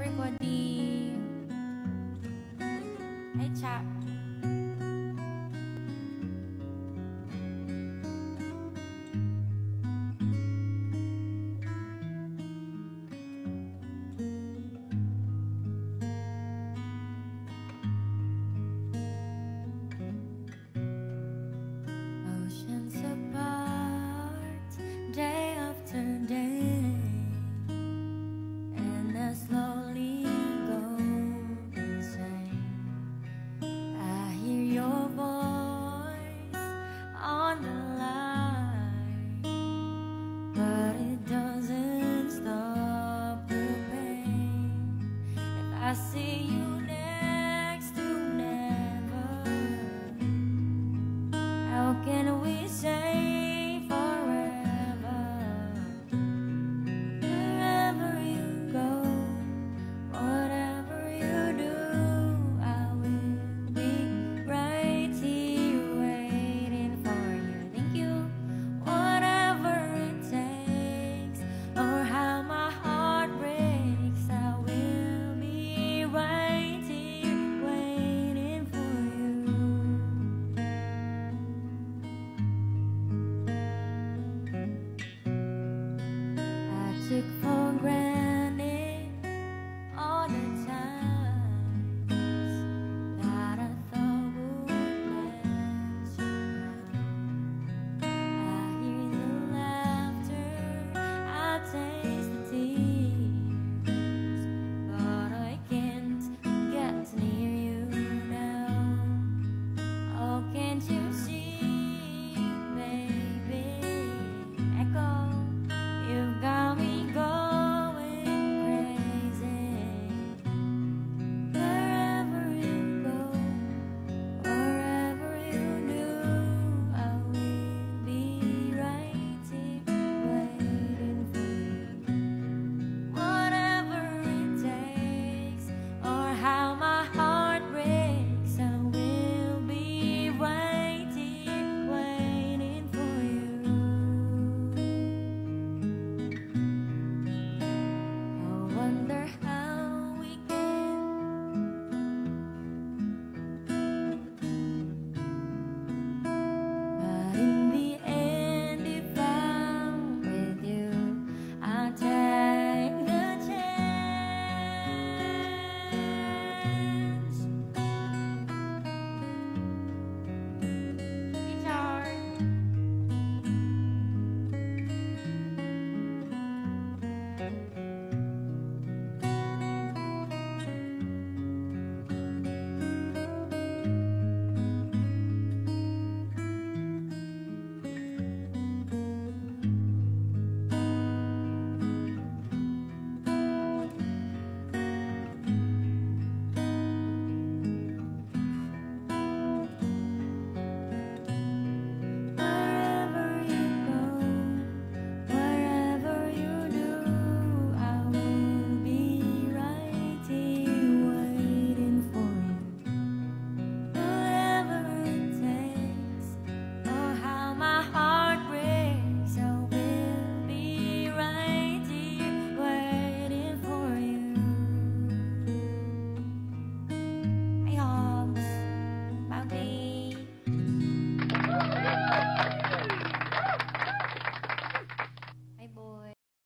everybody. Hey, chat. I see you next to never. How can we say? music for.